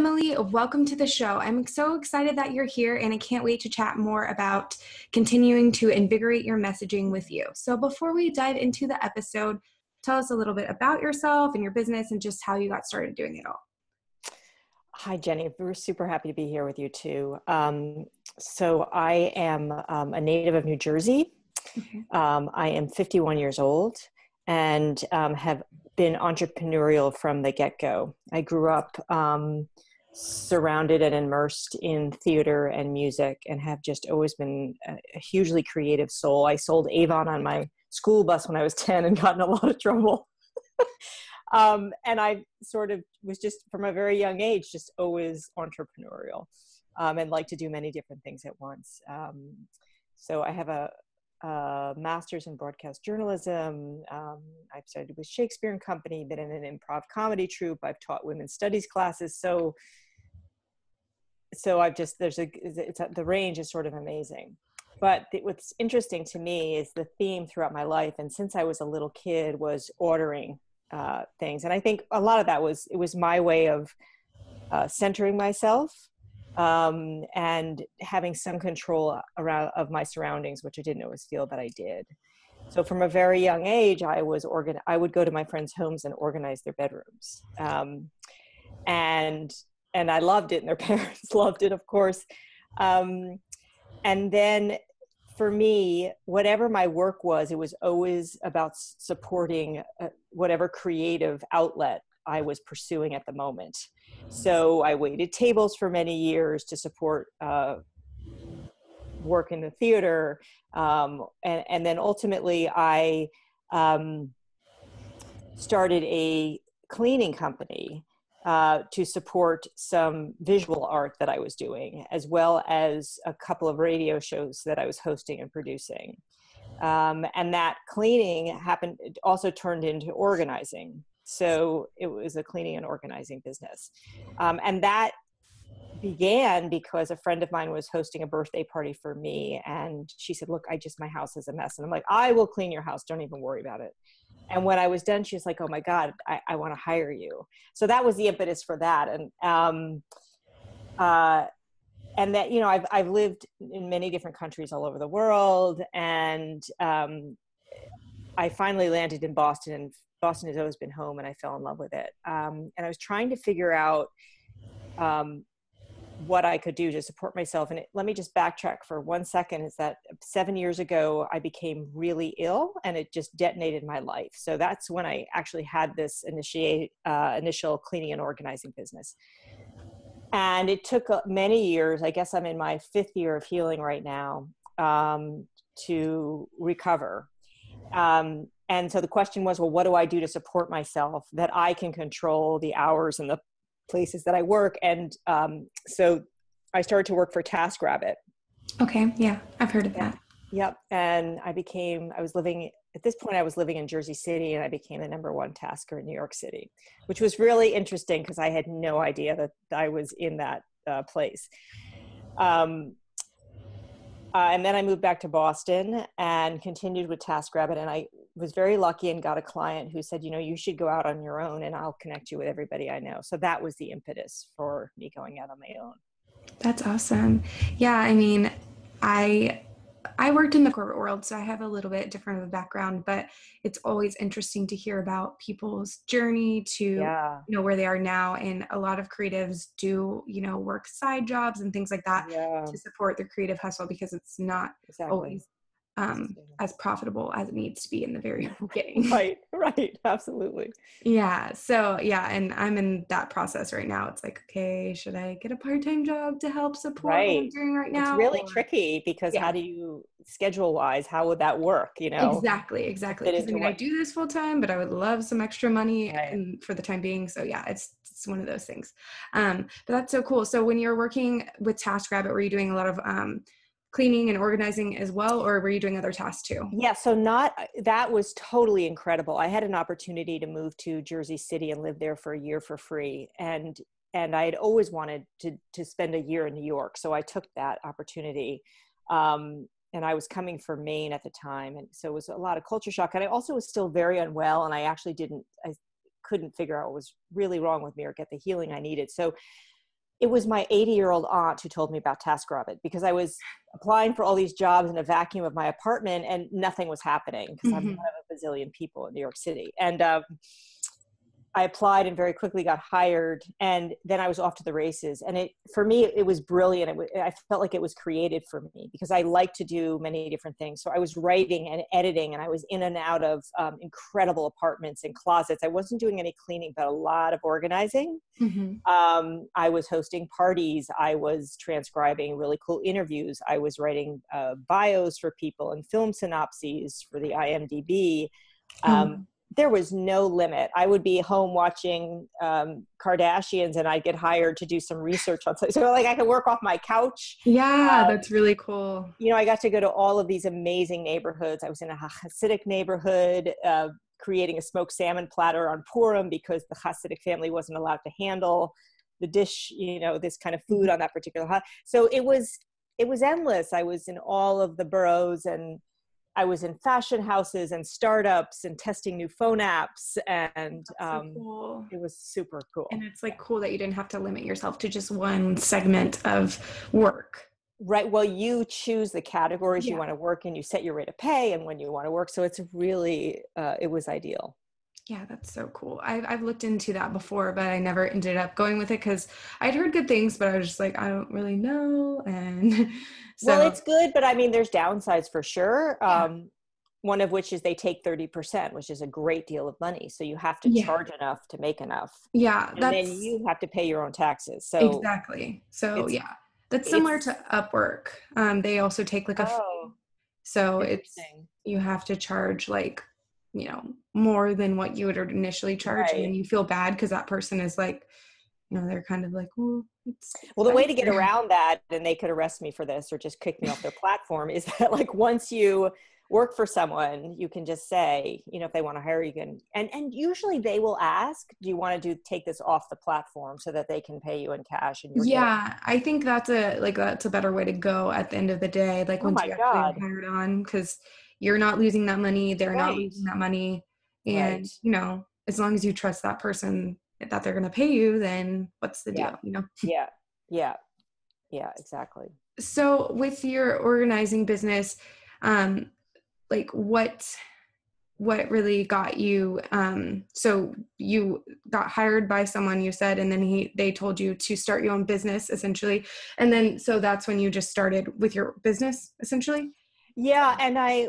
Emily. Welcome to the show. I'm so excited that you're here and I can't wait to chat more about continuing to invigorate your messaging with you. So, before we dive into the episode, tell us a little bit about yourself and your business and just how you got started doing it all. Hi, Jenny. We're super happy to be here with you too. Um, so, I am um, a native of New Jersey. Okay. Um, I am 51 years old and um, have been entrepreneurial from the get go. I grew up um, surrounded and immersed in theater and music and have just always been a, hugely creative soul. I sold Avon on my school bus when I was 10 and got in a lot of trouble. um, and I sort of was just from a very young age, just always entrepreneurial um, and like to do many different things at once. Um, so I have a, a, master's in broadcast journalism. Um, I've studied with Shakespeare and Company, been in an improv comedy troupe. I've taught women's studies classes. So, so I've just there's a it's a, the range is sort of amazing. But what's interesting to me is the theme throughout my life and since i was a little kid was ordering uh, things. And i think a lot of that was it was my way of uh, centering myself um, and having some control around of my surroundings which i didn't always feel that i did. So from a very young age i was organ i would go to my friends homes and organize their bedrooms. Um, and and i loved it and their parents loved it of course um, and then for me, whatever my work was, it was always about supporting uh, whatever creative outlet I was pursuing at the moment. So I waited tables for many years to support uh, work in the theater. Um, and, and, then ultimately, I um, started a cleaning company uh, to support some visual art that I was doing, as well as a couple of radio shows that I was hosting and producing. Um, and that cleaning happened also turned into organizing. So it was a cleaning and organizing business. Um, and that began because a friend of mine was hosting a birthday party for me and she said look i just my house is a mess and i'm like i will clean your house don't even worry about it and when i was done she was like oh my god i, I want to hire you. So that was the impetus for that. And um, uh, and that you know I've, I've lived in many different countries all over the world. And um, i finally landed in boston and boston has always been home and i fell in love with it. Um, and i was trying to figure out um, what I could do to support myself. And it, let me just backtrack for one second is that seven years ago, I became really ill and it just detonated my life. So that's when I actually had this initiate, uh, initial cleaning and organizing business. And it took uh, many years, I guess I'm in my fifth year of healing right now, um, to recover. Um, and so the question was, well, what do I do to support myself that I can control the hours and the places that I work. And um, so I started to work for TaskRabbit. Okay. Yeah. I've heard of that. Yep. And I became, I was living, at this point, I was living in Jersey City and I became the number one tasker in New York City, which was really interesting because I had no idea that I was in that uh, place. Um, uh, and then I moved back to Boston and continued with TaskRabbit. And I was very lucky and got a client who said, you know, you should go out on your own and I'll connect you with everybody I know. So that was the impetus for me going out on my own. That's awesome. Yeah, I mean, I I worked in the corporate world, so I have a little bit different of a background, but it's always interesting to hear about people's journey to yeah. you know where they are now. And a lot of creatives do, you know, work side jobs and things like that yeah. to support their creative hustle because it's not exactly. always um, as profitable as it needs to be in the very beginning. right, right, absolutely. Yeah. So yeah, and I'm in that process right now. It's like, okay, should I get a part-time job to help support right. what I'm doing right now? It's really or, tricky because yeah. how do you schedule wise? How would that work? You know? Exactly, exactly. Because I mean, I do this full time, but I would love some extra money right. and for the time being. So yeah, it's it's one of those things. Um, but that's so cool. So when you're working with TaskRabbit, were you doing a lot of um cleaning and organizing as well or were you doing other tasks too? Yeah so not that was totally incredible. I had an opportunity to move to jersey city and live there for a year for free and and i had always wanted to to spend a year in new york so i took that opportunity um, and i was coming from maine at the time and so it was a lot of culture shock and i also was still very unwell and i actually didn't i couldn't figure out what was really wrong with me or get the healing i needed. So it was my 80 year old aunt who told me about TaskRabbit because I was applying for all these jobs in a vacuum of my apartment and nothing was happening because mm-hmm. I'm one of a bazillion people in New York City. And um, I applied and very quickly got hired, and then I was off to the races. And it, for me, it was brilliant. It I felt like it was created for me because I like to do many different things. So I was writing and editing, and I was in and out of um, incredible apartments and closets. I wasn't doing any cleaning, but a lot of organizing. Mm-hmm. Um, I was hosting parties. I was transcribing really cool interviews. I was writing uh, bios for people and film synopses for the IMDb. Um, mm there was no limit. I would be home watching um, Kardashians, and I'd get hired to do some research on something. So, like, I could work off my couch. Yeah, um, that's really cool. You know, I got to go to all of these amazing neighborhoods. I was in a Hasidic neighborhood, uh, creating a smoked salmon platter on Purim because the Hasidic family wasn't allowed to handle the dish. You know, this kind of food mm-hmm. on that particular. So it was it was endless. I was in all of the boroughs and I was in fashion houses and startups and testing new phone apps, and um, so cool. it was super cool. And it's like cool that you didn't have to limit yourself to just one segment of work. Right. Well, you choose the categories yeah. you want to work in. You set your rate of pay and when you want to work. So it's really, uh, it was ideal. Yeah, that's so cool. I've, I've looked into that before, but I never ended up going with it because I'd heard good things, but I was just like, I don't really know. And So, well, it's good, but I mean, there's downsides for sure. Yeah. Um, one of which is they take 30%, which is a great deal of money. So you have to yeah. charge enough to make enough. Yeah. And then you have to pay your own taxes. So exactly. So yeah, that's similar to Upwork. Um, they also take like a oh. So it's, you have to charge like, you know, more than what you would initially charge. Right. And then you feel bad because that person is like, you know, they're kind of like, well, it's well, the way to get around that, and they could arrest me for this or just kick me off their platform, is that like once you work for someone, you can just say, you know, if they want to hire you, can and and usually they will ask, do you want to do take this off the platform so that they can pay you in cash? And yeah, getting- I think that's a like that's a better way to go at the end of the day. Like oh once you God. actually hired on, because you're not losing that money, they're right. not losing that money, and right. you know, as long as you trust that person that they're going to pay you, then what's the yeah. deal? You know? Yeah. Yeah. Yeah, exactly. So with your organizing business, um, like what, what really got you um so you got hired by someone you said and then he they told you to start your own business essentially and then so that's when you just started with your business essentially yeah and i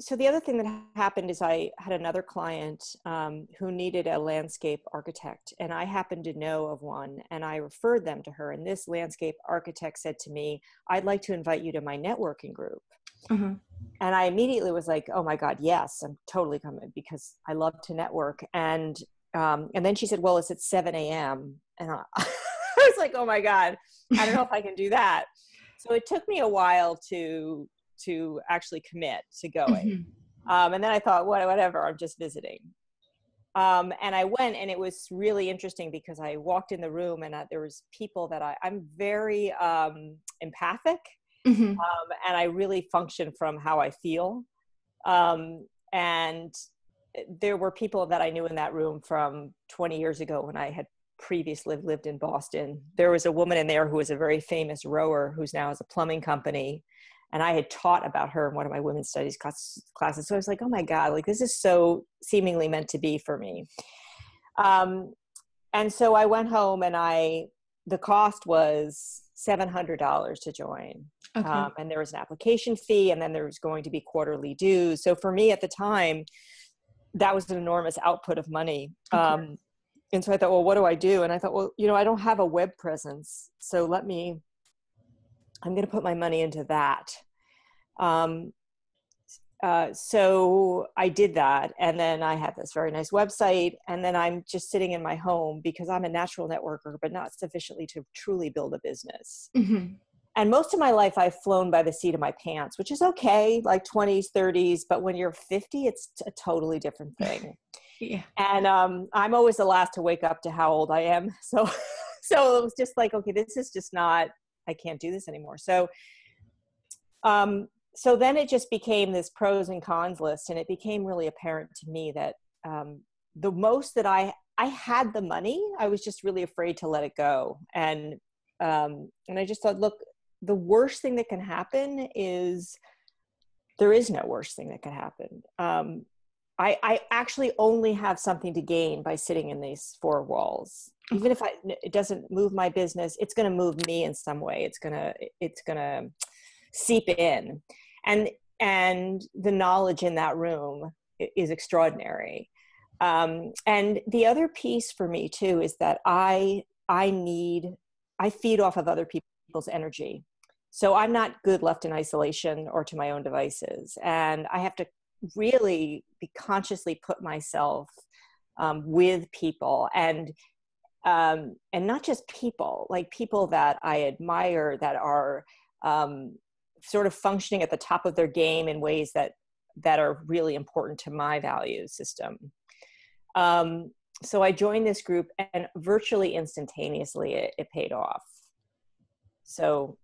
so the other thing that happened is I had another client um, who needed a landscape architect, and I happened to know of one, and I referred them to her. And this landscape architect said to me, "I'd like to invite you to my networking group." Mm-hmm. And I immediately was like, "Oh my God, yes, I'm totally coming because I love to network." And um, and then she said, "Well, it's at 7 a.m." And I, I was like, "Oh my God, I don't know if I can do that." So it took me a while to to actually commit to going. Mm-hmm. Um, and then I thought, what, whatever, I'm just visiting. Um, and I went, and it was really interesting because I walked in the room, and uh, there was people that I, I'm very um, empathic, mm-hmm. Um, and I really function from how I feel. Um, and there were people that I knew in that room from 20 years ago when I had previously lived in Boston. There was a woman in there who was a very famous rower who's now has a plumbing company and I had taught about her in one of my women's studies class, classes. So I was like, oh my God, like this is so seemingly meant to be for me. Um, and so I went home and I, the cost was $700 to join. Okay. Um, and there was an application fee and then there was going to be quarterly dues. So for me at the time, that was an enormous output of money. Okay. Um, and so I thought, well, what do I do? And I thought, well, you know, I don't have a web presence. So let me I'm going to put my money into that. Um, uh, so I did that. And then I had this very nice website. And then I'm just sitting in my home because I'm a natural networker, but not sufficiently to truly build a business. Mm-hmm. And most of my life, I've flown by the seat of my pants, which is okay, like 20s, 30s. But when you're 50, it's a totally different thing. yeah. And um, I'm always the last to wake up to how old I am. So, so it was just like, okay, this is just not I can't do this anymore. So, um, so then it just became this pros and cons list, and it became really apparent to me that um, the most that I I had the money. I was just really afraid to let it go. And um, and I just thought, look, the worst thing that can happen is there is no worst thing that can happen. Um, I, I actually only have something to gain by sitting in these four walls. Even if I, it doesn't move my business, it's going to move me in some way. It's gonna it's gonna seep in, and and the knowledge in that room is extraordinary. Um, and the other piece for me too is that I I need I feed off of other people's energy. So I'm not good left in isolation or to my own devices. And I have to really be consciously put myself um, with people and um, and not just people, like people that I admire that are um, sort of functioning at the top of their game in ways that that are really important to my value system. Um, so I joined this group, and virtually instantaneously, it, it paid off. So,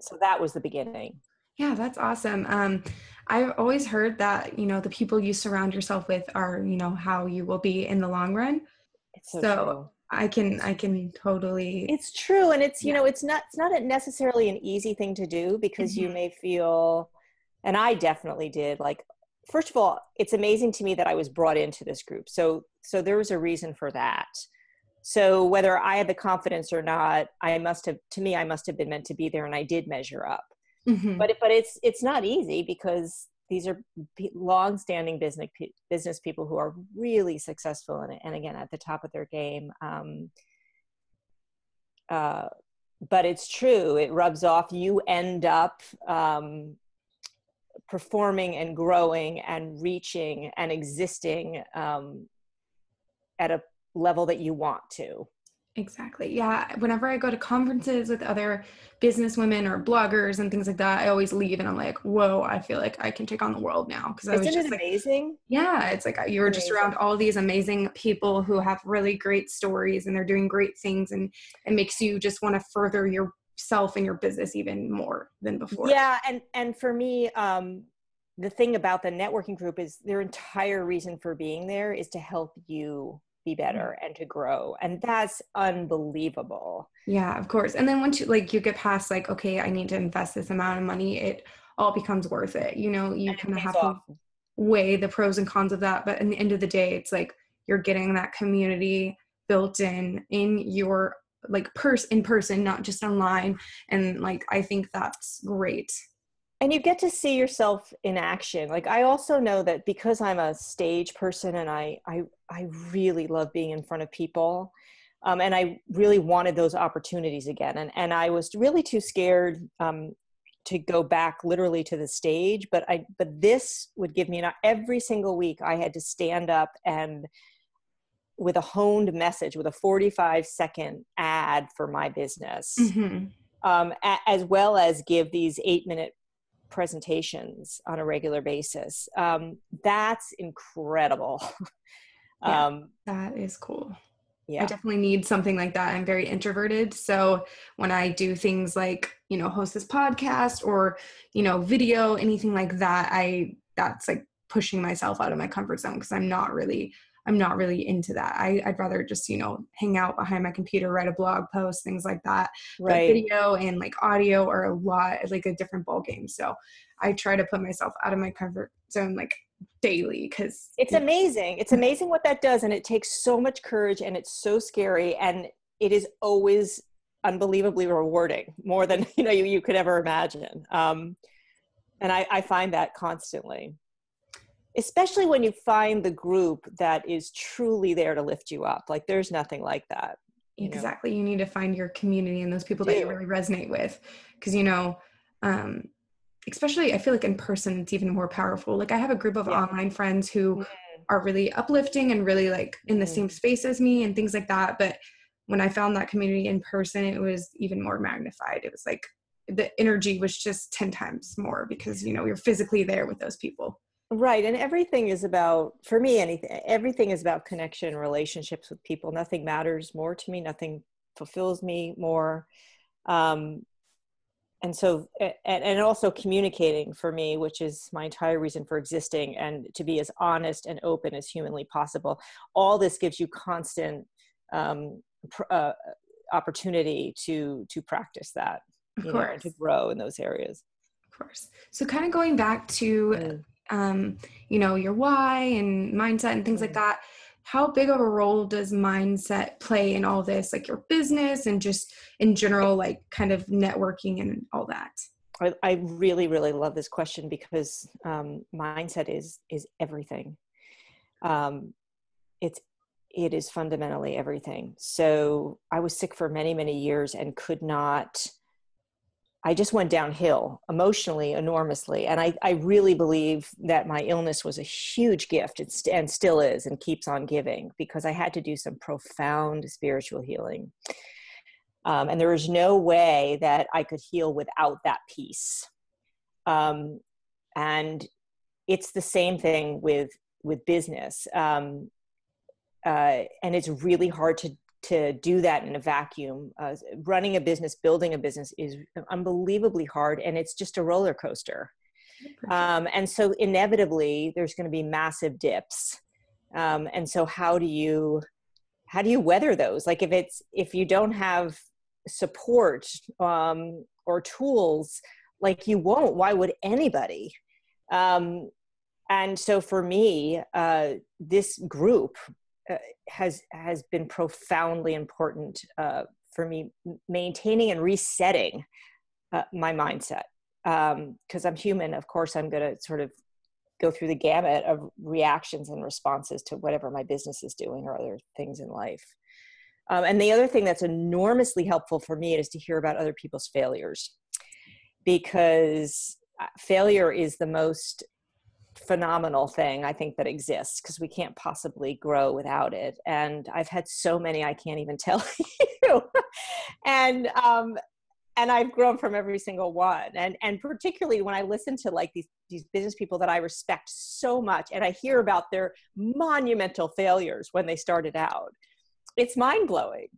so that was the beginning. Yeah, that's awesome. Um, I've always heard that you know the people you surround yourself with are you know how you will be in the long run. It's so, so I can I can totally. It's true, and it's you yeah. know it's not it's not necessarily an easy thing to do because mm-hmm. you may feel, and I definitely did like. First of all, it's amazing to me that I was brought into this group. So so there was a reason for that. So whether I had the confidence or not, I must have to me I must have been meant to be there, and I did measure up. Mm-hmm. But but it's it's not easy because these are long-standing business business people who are really successful and, and again at the top of their game. Um, uh, but it's true; it rubs off. You end up um, performing and growing and reaching and existing um, at a level that you want to. Exactly. Yeah. Whenever I go to conferences with other business women or bloggers and things like that, I always leave and I'm like, whoa, I feel like I can take on the world now. Because I was just amazing. Yeah. It's like you're just around all these amazing people who have really great stories and they're doing great things and it makes you just want to further yourself and your business even more than before. Yeah. And and for me, um, the thing about the networking group is their entire reason for being there is to help you be better and to grow and that's unbelievable. Yeah of course and then once you like you get past like okay i need to invest this amount of money it all becomes worth it you know you kind of have off. to weigh the pros and cons of that but in the end of the day it's like you're getting that community built in in your like purse in person not just online and like i think that's great and you get to see yourself in action. Like i also know that because i'm a stage person and i i, I really love being in front of people um, and i really wanted those opportunities again. And and i was really too scared um, to go back literally to the stage but i but this would give me an, every single week i had to stand up and with a honed message with a 45 second ad for my business. Mm-hmm. um, a, as well as give these eight minute presentations on a regular basis. Um, that's incredible. yeah, um, that is cool. Yeah. I definitely need something like that. I'm very introverted. So when I do things like, you know, host this podcast or, you know, video, anything like that, I that's like pushing myself out of my comfort zone because I'm not really I'm not really into that. I, would rather just, you know, hang out behind my computer, write a blog post, things like that. Right. But video and like audio are a lot like a different ball game. So I try to put myself out of my comfort zone like daily because it's amazing. It's amazing what that does. And it takes so much courage and it's so scary. And it is always unbelievably rewarding, more than you know you, you could ever imagine. Um, and I, I find that constantly especially when you find the group that is truly there to lift you up like there's nothing like that you exactly know? you need to find your community and those people that you really resonate with because you know um especially i feel like in person it's even more powerful like i have a group of yeah. online friends who mm. are really uplifting and really like in the mm. same space as me and things like that but when i found that community in person it was even more magnified it was like the energy was just 10 times more because you know you're physically there with those people right and everything is about for me anything everything is about connection relationships with people nothing matters more to me nothing fulfills me more um and so and, and also communicating for me which is my entire reason for existing and to be as honest and open as humanly possible all this gives you constant um, pr- uh, opportunity to to practice that of course. Know, to grow in those areas of course so kind of going back to mm. Um, you know your why and mindset and things like that how big of a role does mindset play in all this like your business and just in general like kind of networking and all that? I, I really really love this question because um, mindset is is everything. Um, it's it is fundamentally everything. So i was sick for many many years and could not I just went downhill emotionally enormously. And I, I really believe that my illness was a huge gift and still is and keeps on giving because I had to do some profound spiritual healing. Um, and there was no way that I could heal without that piece. Um, and it's the same thing with with business. Um, uh, and it's really hard to to do that in a vacuum. Uh, running a business, building a business is unbelievably hard, and it's just a roller coaster. Um, and so, inevitably, there's going to be massive dips. Um, and so, how do you how do you weather those? Like, if it's if you don't have support um, or tools, like you won't. Why would anybody? Um, and so, for me, uh, this group uh, has has been profoundly important uh, for me maintaining and resetting uh, my mindset. Because um, i'm human of course i'm going to sort of go through the gamut of reactions and responses to whatever my business is doing or other things in life. Um, and the other thing that's enormously helpful for me is to hear about other people's failures. Because uh, failure is the most phenomenal thing I think that exists because we can't possibly grow without it. And I've had so many I can't even tell you. and um, and I've grown from every single one. And and particularly when I listen to like these these business people that I respect so much, and I hear about their monumental failures when they started out, it's mind blowing.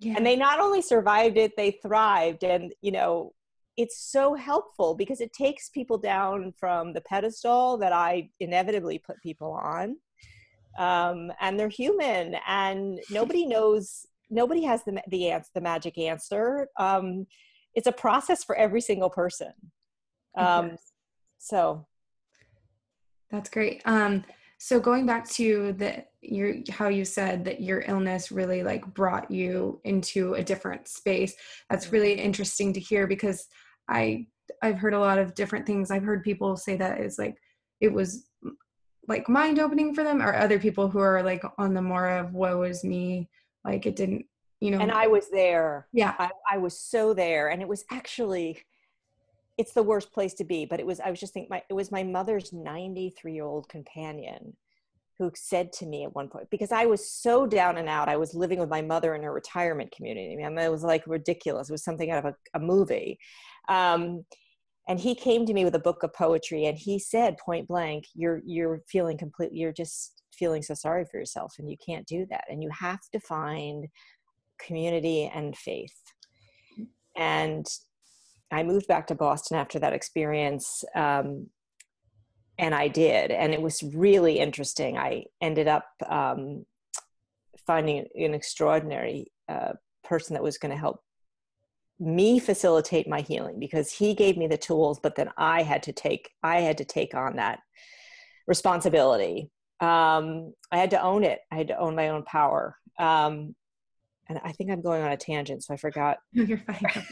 Yeah. And they not only survived it, they thrived. And you know, it's so helpful because it takes people down from the pedestal that I inevitably put people on. Um, and they're human and nobody knows, nobody has the, the answer, the magic answer. Um, it's a process for every single person. Um, yes. So. That's great. Um, so going back to the your how you said that your illness really like brought you into a different space that's really mm-hmm. interesting to hear because i i've heard a lot of different things. I've heard people say that it's like it was like mind opening for them or other people who are like on the more of woe is me like it didn't you know and i was there. Yeah. I, I was so there. And it was actually it's the worst place to be but it was i was just thinking my it was my mother's 93 year old companion who said to me at one point because i was so down and out i was living with my mother in her retirement community. I mean, it was like ridiculous. It was something out of a, a movie. Um, and he came to me with a book of poetry and he said point blank you're you're feeling completely you're just feeling so sorry for yourself and you can't do that. And you have to find community and faith. And i moved back to boston after that experience um, and I did, and it was really interesting. I ended up um, finding an extraordinary uh, person that was going to help me facilitate my healing because he gave me the tools, but then I had to take I had to take on that responsibility. Um, I had to own it. I had to own my own power. Um, and I think I'm going on a tangent, so I forgot. No, you're fine.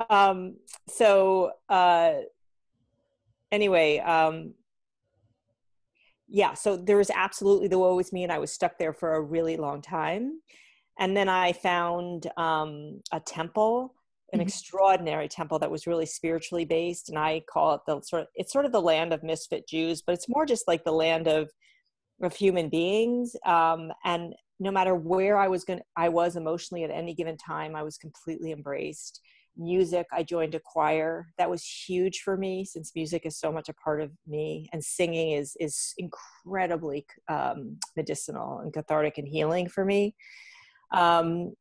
um, so uh, anyway, um, yeah, so there was absolutely the woe with me, and I was stuck there for a really long time. And then I found um, a temple, an mm-hmm. extraordinary temple that was really spiritually based, and I call it the sort of it's sort of the land of misfit Jews, but it's more just like the land of of human beings. Um, and no matter where I was going, I was emotionally at any given time, I was completely embraced music. I joined a choir. That was huge for me since music is so much a part of me and singing is is incredibly um, medicinal and cathartic and healing for me. Um,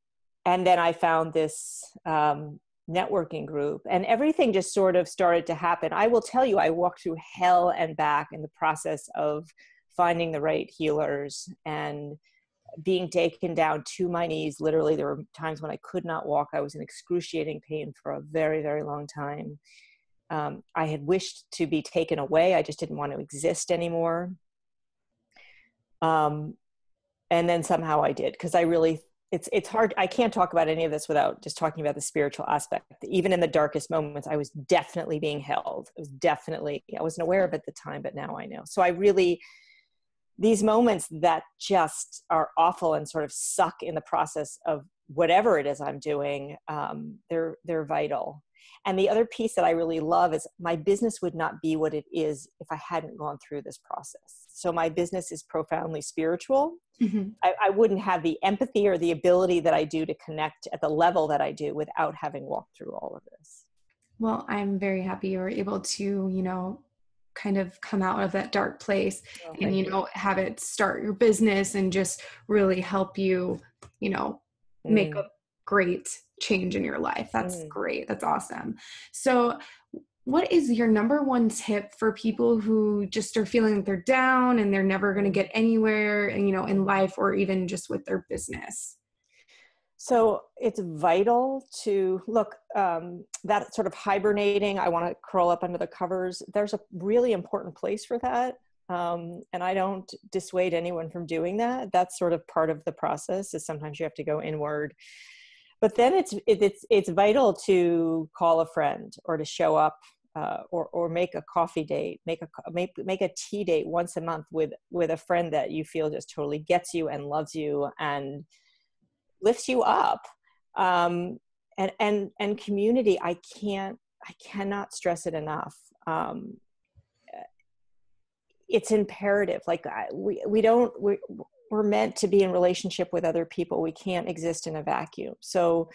and then i found this um, networking group and everything just sort of started to happen. I will tell you i walked through hell and back in the process of finding the right healers and being taken down to my knees literally there were times when i could not walk. I was in excruciating pain for a very very long time. Um, i had wished to be taken away. I just didn't want to exist anymore. Um, and then somehow i did because i really it's it's hard i can't talk about any of this without just talking about the spiritual aspect. Even in the darkest moments i was definitely being held. It was definitely i wasn't aware of it at the time but now i know. So i really these moments that just are awful and sort of suck in the process of whatever it is i'm doing um, they're they're vital and the other piece that I really love is my business would not be what it is if I hadn't gone through this process. So my business is profoundly spiritual. Mm-hmm. I, I, wouldn't have the empathy or the ability that I do to connect at the level that I do without having walked through all of this. Well, I'm very happy you were able to, you know, kind of come out of that dark place oh, and you know have it start your business and just really help you you know make mm. a great change in your life. That's mm. great. That's awesome. So, what is your number one tip for people who just are feeling they're down and they're never going to get anywhere and you know in life or even just with their business so it's vital to look um, that sort of hibernating i want to curl up under the covers there's a really important place for that um, and i don't dissuade anyone from doing that. That's sort of part of the process is sometimes you have to go inward. But then it's it, it's it's vital to call a friend or to show up uh, or or make a coffee date, make a make make a tea date once a month with with a friend that you feel just totally gets you and loves you and lifts you up. Um, and and and community, I can't I cannot stress it enough. Um, it's imperative. Like I, we we don't we we're meant to be in relationship with other people we can't exist in a vacuum so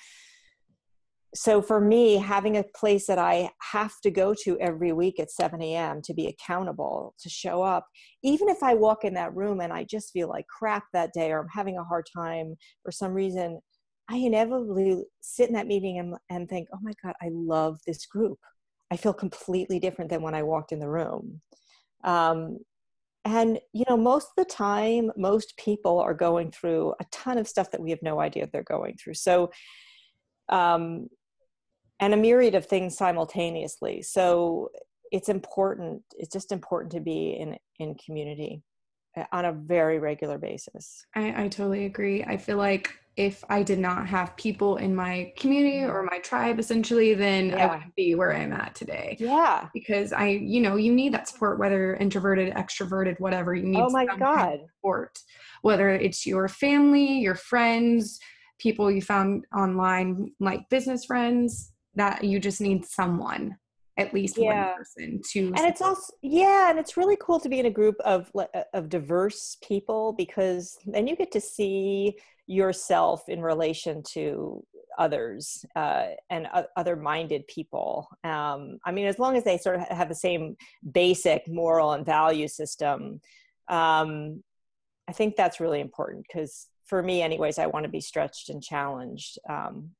so for me having a place that i have to go to every week at 7 a.m to be accountable to show up even if i walk in that room and i just feel like crap that day or i'm having a hard time for some reason i inevitably sit in that meeting and, and think oh my god i love this group. I feel completely different than when i walked in the room. Um, and you know most of the time most people are going through a ton of stuff that we have no idea they're going through. So um and a myriad of things simultaneously so it's important it's just important to be in in community uh, on a very regular basis i, I totally agree i feel like if I did not have people in my community or my tribe, essentially, then yeah. I wouldn't be where I'm at today. Yeah. Because I, you know, you need that support, whether introverted, extroverted, whatever. You need oh my God. Kind of support, whether it's your family, your friends, people you found online, like business friends, that you just need someone at least yeah. one person to and support. it's also yeah and it's really cool to be in a group of uh, of diverse people because then you get to see yourself in relation to others uh, and uh, other minded people um, i mean as long as they sort of have the same basic moral and value system um, i think that's really important because for me anyways i want to be stretched and challenged um,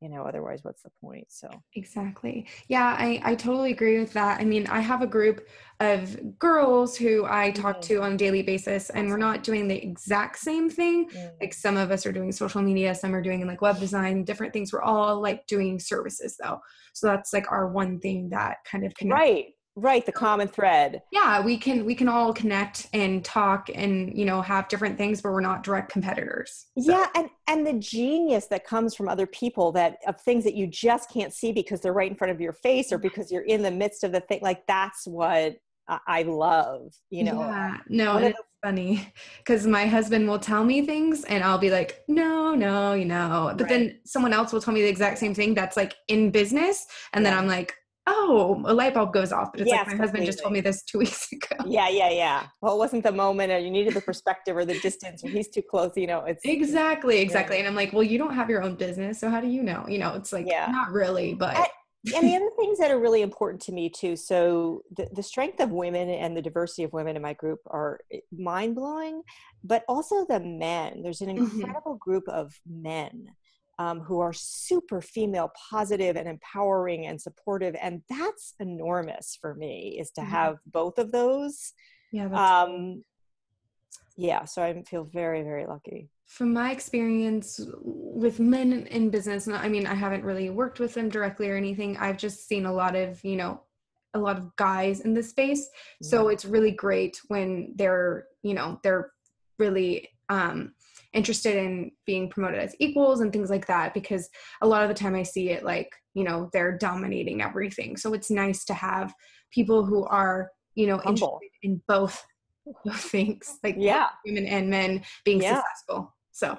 you know otherwise what's the point? So. Exactly. Yeah i i totally agree with that. I mean i have a group of girls who i talk mm-hmm. to on a daily basis and we're not doing the exact same thing. Mm-hmm. like some of us are doing social media some are doing like web design different things. We're all like doing services though. So that's like our one thing that kind of connects right right the common thread yeah we can we can all connect and talk and you know have different things but we're not direct competitors so. yeah and and the genius that comes from other people that of things that you just can't see because they're right in front of your face or because you're in the midst of the thing like that's what i love you know yeah no it's funny because my husband will tell me things and i'll be like no no you know but right. then someone else will tell me the exact same thing that's like in business and yeah. then i'm like oh, a light bulb goes off. But it's yes, like my completely. husband just told me this two weeks ago. Yeah, yeah, yeah. Well, it wasn't the moment, or you needed the perspective, or the distance, or he's too close. You know, it's exactly, exactly. Yeah. And I'm like, well, you don't have your own business, so how do you know? You know, it's like, yeah. not really, but. I, and the other things that are really important to me too so the, the strength of women and the diversity of women in my group are eh, mind-blowing but also the men there's an mm-hmm. incredible mm-hmm. group of men um, who are super female positive and empowering and supportive and that's enormous for me is to mm-hmm. have both of those. Yeah um, yeah so i feel very very lucky. From my experience with men in business and i mean i haven't really worked with them directly or anything i've just seen a lot of you know a lot of guys in this space. So it's really great when they're you know they're really um interested in being promoted as equals and things like that because a lot of the time I see it like, you know, they're dominating everything. So it's nice to have people who are, you know, Humble. interested in both, things, like yeah. women and men being yeah. successful. So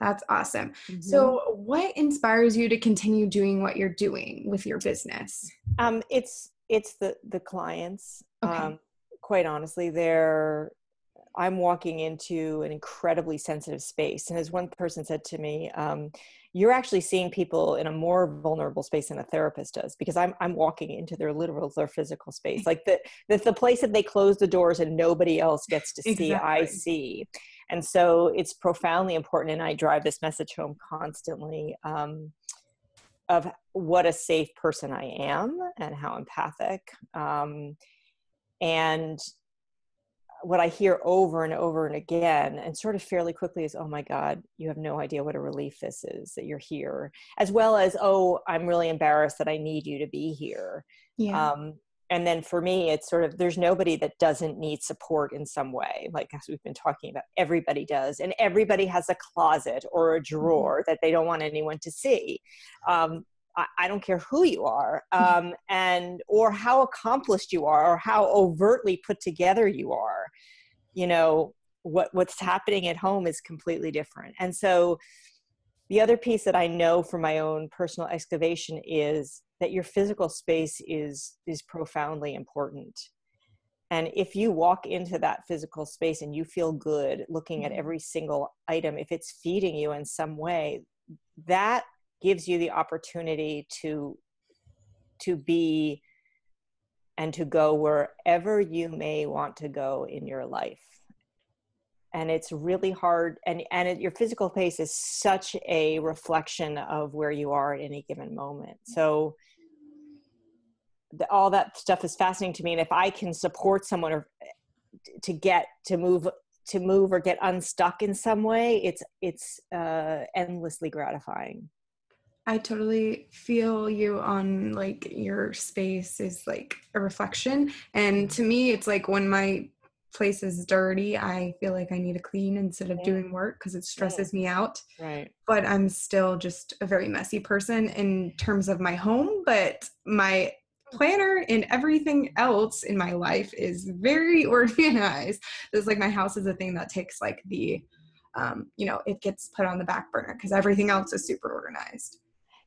that's awesome. Mm-hmm. So what inspires you to continue doing what you're doing with your business? Um, it's it's the the clients. Okay. Um, quite honestly, they're I'm walking into an incredibly sensitive space. And as one person said to me, um, you're actually seeing people in a more vulnerable space than a therapist does because I'm, I'm walking into their literal, their physical space. Like the, the, the place that they close the doors and nobody else gets to see, exactly. I see. And so it's profoundly important. And I drive this message home constantly. Um, of what a safe person I am and how empathic. Um, and what I hear over and over and again, and sort of fairly quickly, is, oh my God, you have no idea what a relief this is that you're here, as well as, oh, I'm really embarrassed that I need you to be here. Yeah. Um, and then for me, it's sort of there's nobody that doesn't need support in some way, like as we've been talking about. Everybody does, and everybody has a closet or a mm-hmm. drawer mm-hmm. that they don't want anyone to see. Um, I, don't care who you are, mm-hmm. um, and or how accomplished you are, or how overtly put together you are. You know what what's happening at home is completely different. And so, the other piece that I know from my own personal excavation is that your physical space is is profoundly important. And if you walk into that physical space and you feel good looking at mm-hmm. every single item, if it's feeding you in some way, that gives you the opportunity to to be and to go wherever you may want to go in your life. And it's really hard and and it, your physical pace is such a reflection of where you are at any given moment. So the, all that stuff is fascinating to me and if i can support someone or to get to move to move or get unstuck in some way it's it's uh, endlessly gratifying I totally feel you on like your space is like a reflection. And to me, it's like when my place is dirty, I feel like I need to clean instead of yeah. doing work because it stresses yeah. me out. Right. But I'm still just a very messy person in terms of my home, but my planner and everything else in my life is very organized. It's like my house is a thing that takes like the um, you know, it gets put on the back burner because everything else is super organized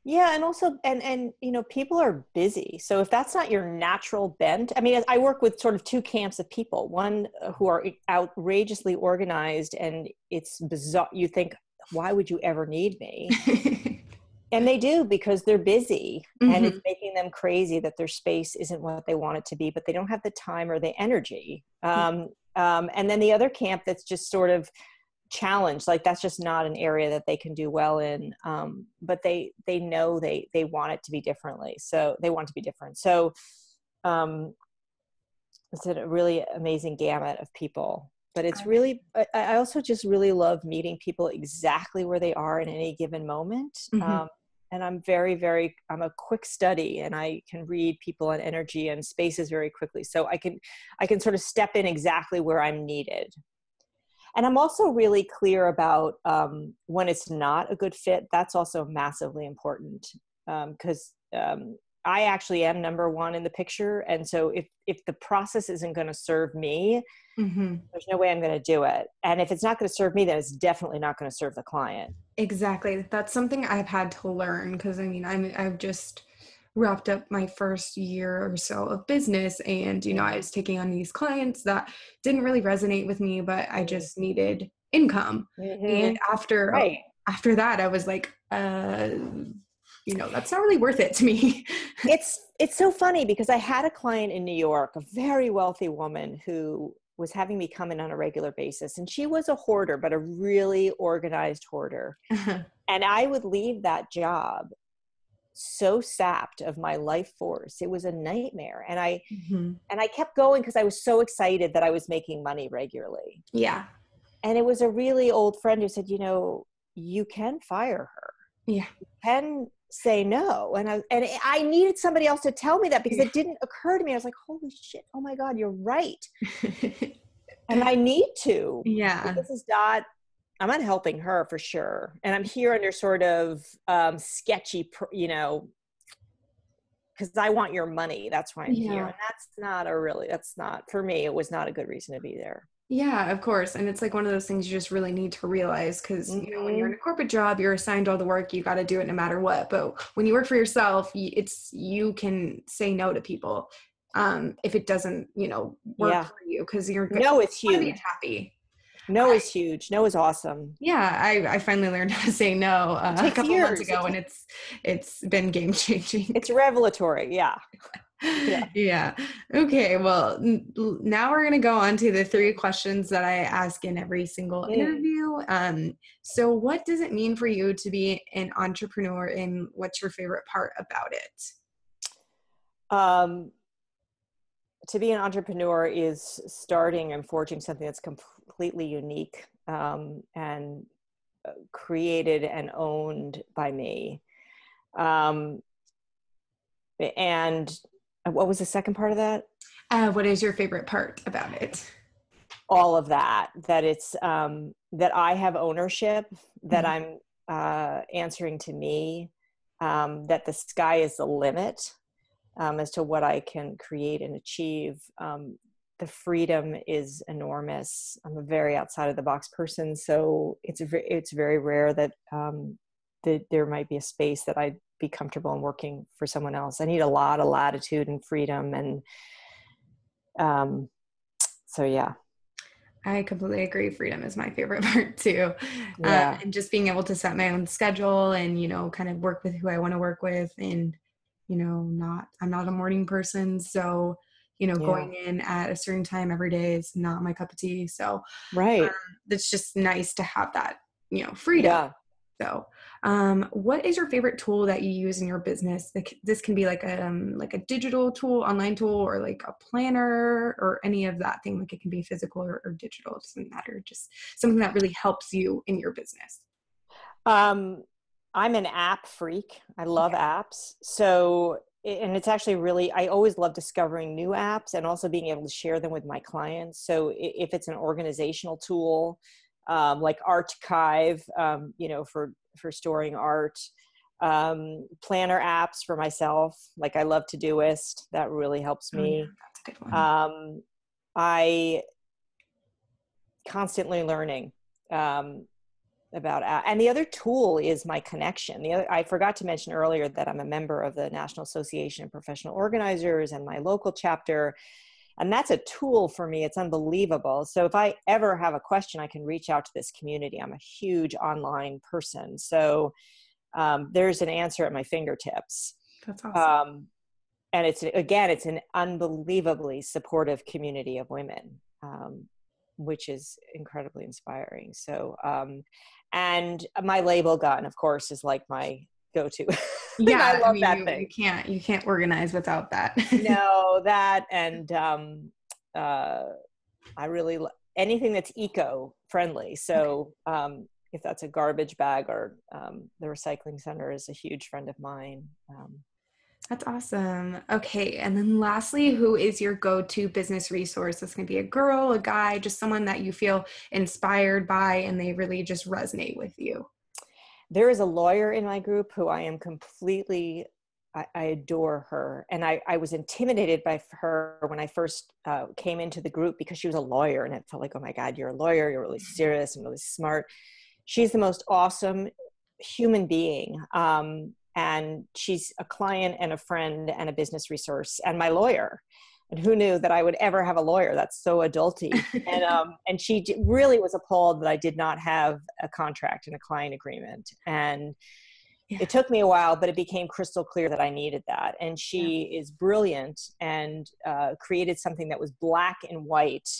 yeah and also and and you know people are busy so if that's not your natural bent i mean i work with sort of two camps of people one uh, who are outrageously organized and it's bizarre you think why would you ever need me and they do because they're busy mm-hmm. and it's mm-hmm. making them crazy that their space isn't what they want it to be but they don't have the time or the energy mm-hmm. um, um, and then the other camp that's just sort of challenged like that's just not an area that they can do well in um, but they they know they they want it to be differently so they want to be different. So um, it's a really amazing gamut of people but it's really i also just really love meeting people exactly where they are in any given moment mm-hmm. um, and i'm very very i'm a quick study and i can read people and energy and spaces very quickly so i can i can sort of step in exactly where i'm needed and i'm also really clear about um, when it's not a good fit that's also massively important because um, um, i actually am number one in the picture. And so if if the process isn't going to serve me mm-hmm. there's no way i'm going to do it. And if it's not going to serve me then it's definitely not going to serve the client. Exactly. That's something i've had to learn because i mean i'm i've just wrapped up my first year or so of business and you know i was taking on these clients that didn't really resonate with me but i just needed income mm-hmm. and after right. after that i was like uh you know that's not really worth it to me it's it's so funny because i had a client in new york a very wealthy woman who was having me come in on a regular basis and she was a hoarder but a really organized hoarder uh-huh. and I would leave that job so sapped of my life force it was a nightmare and i mm-hmm. and i kept going because i was so excited that i was making money regularly. Yeah. And it was a really old friend who said you know you can fire her. Yeah. You can say no. And i and i needed somebody else to tell me that because it didn't occur to me. I was like holy shit. Oh my god you're right. And i need to yeah. this is not I'm not helping her for sure. And I'm here under sort of um, sketchy, you know, because I want your money. That's why I'm yeah. here. And that's not a really, that's not, for me, it was not a good reason to be there. Yeah, of course. And it's like one of those things you just really need to realize because, mm-hmm. you know, when you're in mm-hmm. a corporate job, you're assigned all the work, you got to do it no matter what. But when you work for yourself, it's, you can say no to people um if it doesn't you know work yeah. for you because you're no it's huge happy no is huge. No is awesome. Yeah, I, I finally learned how to say no uh, a couple years. months ago, and it's it's been game changing. It's revelatory. Yeah. yeah. yeah. Okay. Well, n- now we're gonna go on to the three questions that I ask in every single mm. interview. Um, so, what does it mean for you to be an entrepreneur, and what's your favorite part about it? Um, to be an entrepreneur is starting and forging something that's completely unique um, and uh, created and owned by me. Um, and uh, what was the second part of that? Uh, what is your favorite part about it? All of that. That it's um, that I have ownership. That mm-hmm. I'm uh, answering to me. Um, that the sky is the limit um, as to what I can create and achieve. Um, the freedom is enormous. I'm a very outside of the box person, so it's it's very rare that um, that there might be a space that I'd be comfortable in working for someone else. I need a lot of latitude and freedom, and um, so yeah. I completely agree. Freedom is my favorite part too. Yeah. Uh, and just being able to set my own schedule and, you know, kind of work with who I want to work with and you know not i'm not a morning person so you know yeah. going in at a certain time every day is not my cup of tea so right um, it's just nice to have that you know freedom yeah. so um, what is your favorite tool that you use in your business this can be like a um, like a digital tool online tool or like a planner or any of that thing like it can be physical or, or digital it doesn't matter just something that really helps you in your business um I'm an app freak. I love okay. apps. So, and it's actually really, I always love discovering new apps and also being able to share them with my clients. So, if it's an organizational tool, um, like Artkive, um, you know, for for storing art, um, planner apps for myself, like I love Todoist. That really helps oh, me. Oh, yeah, um, I constantly learning. Um, about uh, and the other tool is my connection. The other i forgot to mention earlier that i'm a member of the national association of professional organizers and my local chapter and that's a tool for me. It's unbelievable. So if i ever have a question i can reach out to this community. I'm a huge online person. So um, there's an answer at my fingertips. That's awesome. Um, and it's again it's an unbelievably supportive community of women. Um, which is incredibly inspiring. So um, and my label gun of course is like my go-to. Yeah i love I mean, that you, thing. you can't you can't organize without that. No that and um uh i really anything that's eco friendly so um if that's a garbage bag or um, the recycling center is a huge friend of mine um, that's awesome. Okay. And then lastly, who is your go to business resource? This can be a girl, a guy, just someone that you feel inspired by and they really just resonate with you. There is a lawyer in my group who I am completely, I, I adore her. And I, I was intimidated by her when I first uh, came into the group because she was a lawyer and it felt like, oh my God, you're a lawyer, you're really serious and really smart. She's the most awesome human being. Um, and she's a client and a friend and a business resource and my lawyer. And who knew that I would ever have a lawyer that's so adulty? And um, and she really was appalled that I did not have a contract and a client agreement. And yeah. it took me a while but it became crystal clear that I needed that. And she yeah. is brilliant and uh, created something that was black and white.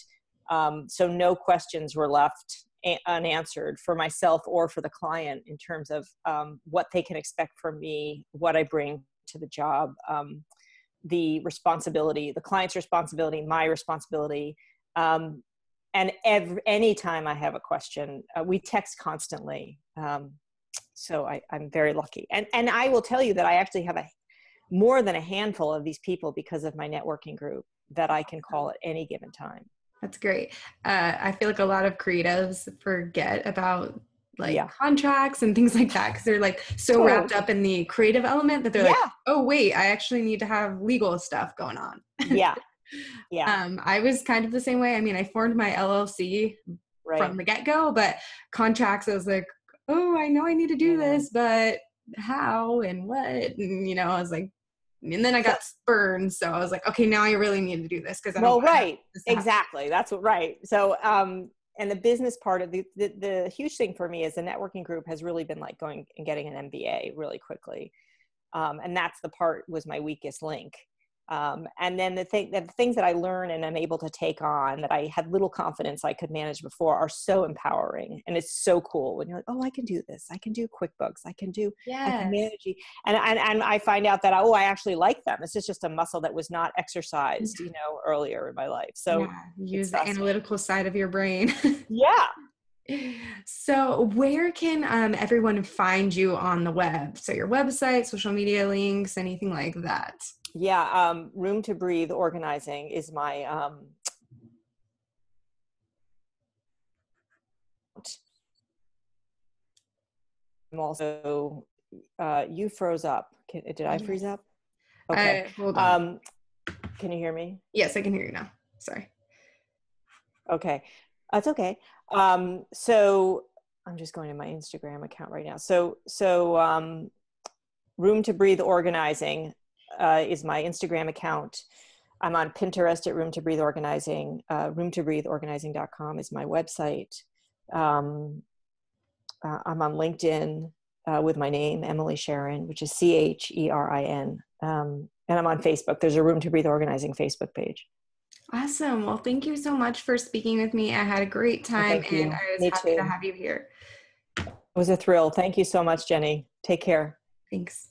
Um, so no questions were left unanswered for myself or for the client in terms of um, what they can expect from me, what I bring to the job, um, the responsibility, the client's responsibility, my responsibility. Um, and every anytime I have a question, uh, we text constantly. Um, so I, I'm very lucky. And and I will tell you that I actually have a more than a handful of these people because of my networking group that I can call at any given time. That's great. Uh, I feel like a lot of creatives forget about like Yeah. contracts and things like that because they're like so Totally. wrapped up in the creative element that they're like, oh wait, I actually need to have legal stuff going on. Yeah. Yeah. Um, I was kind of the same way. I mean, I formed my LLC right. from the get go, but contracts, I was like, oh, I know I need to do Mhm. this, but how and what? And, you know, I was like, and then I got spurned. So I was like, okay, now I really need to do this because I don't well, right. Exactly. That's what, right. So, um, and the business part of the, the, the huge thing for me is the networking group has really been like going and getting an MBA really quickly. Um, and that's the part was my weakest link. Um, and then the thing, the things that I learn and I'm able to take on that I had little confidence I could manage before are so empowering. And it's so cool when you're like, oh, I can do this. I can do QuickBooks. I can do I can manage, and, and and I find out that oh, I actually like them. This is just a muscle that was not exercised, you know, earlier in my life. So yeah, use the analytical side of your brain. yeah, so, where can um, everyone find you on the web? So, your website, social media links, anything like that. Yeah. Um, Room to breathe organizing is my um, I'm also uh, you froze up. Can, did I freeze up? Okay. Uh, hold on. Um, can you hear me? yes, I can hear you now. Sorry. Okay, that's okay. Um, so I'm just going to my Instagram account right now. So so um, Room to Breathe Organizing uh, is my Instagram account. I'm on Pinterest at Room to Breathe Organizing. Uh, Room to Breathe Organizing.com is my website. Um, uh, I'm on LinkedIn uh, with my name, Emily Cherin, which is C H E R I N. Um, and I'm on Facebook. There's a Room to Breathe Organizing Facebook page. Awesome. Well, thank you so much for speaking with me. I had a great time you. and I was Me happy to have you here. It was a thrill. Thank you so much, Jenny. Take care. Thanks.